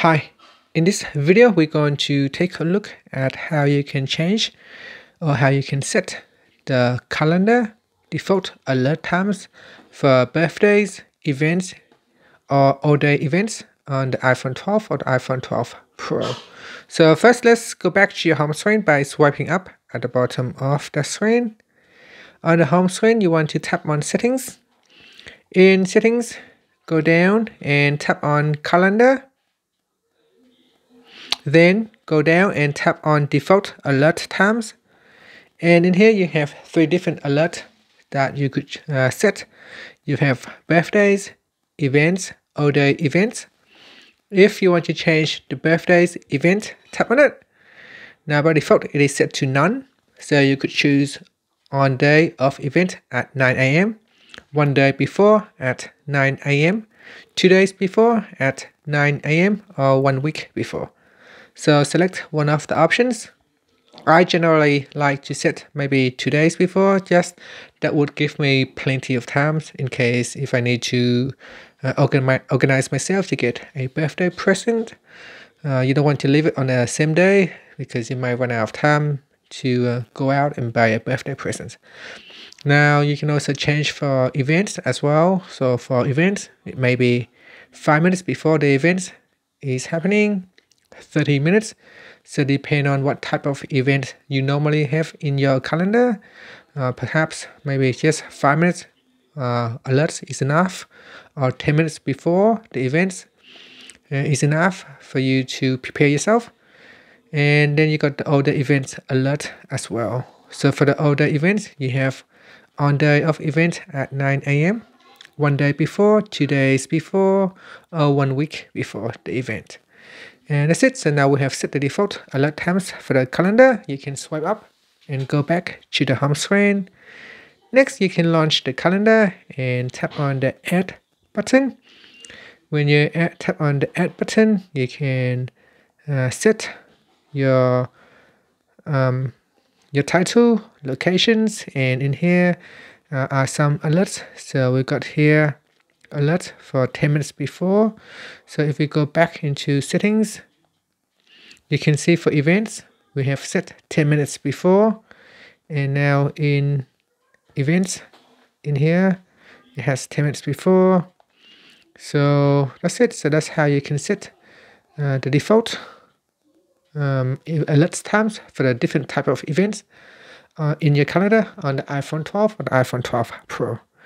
Hi, in this video we're going to take a look at how you can change or how you can set the calendar default alert times for birthdays, events or all-day events on the iPhone 12 or the iPhone 12 Pro. So first let's go back to your home screen by swiping up at the bottom of the screen. On the home screen you want to tap on settings. In settings go down and tap on calendar then go down and tap on default alert times. And in here you have three different alerts that you could uh, set. You have birthdays, events, all day events. If you want to change the birthdays event, tap on it. Now by default it is set to none. So you could choose on day of event at 9 a.m., one day before at 9 a.m., two days before at 9 a.m., or one week before. So select one of the options. I generally like to set maybe two days before, just that would give me plenty of time in case if I need to uh, organize, myself to get a birthday present. Uh, you don't want to leave it on the same day because you might run out of time to uh, go out and buy a birthday present. Now you can also change for events as well. So for events, it may be five minutes before the event is happening 30 minutes. So depend on what type of event you normally have in your calendar. Uh, perhaps maybe just 5 minutes uh, alerts is enough or 10 minutes before the event uh, is enough for you to prepare yourself. And then you got the all day events alert as well. So for the all day events, you have on day of event at 9 a.m., one day before, two days before, or one week before the event. And that's it. So now we have set the default alert times for the calendar. You can swipe up and go back to the home screen. Next, you can launch the calendar and tap on the add button. When you add, tap on the add button, you can uh, set your um, your title, locations, and in here uh, are some alerts. So we got here alert for 10 minutes before. So if we go back into settings, you can see for events, we have set 10 minutes before. And now in events, in here, it has 10 minutes before. So that's it. So that's how you can set uh, the default um, alerts times for the different type of events uh, in your calendar on the iPhone 12 or the iPhone 12 Pro.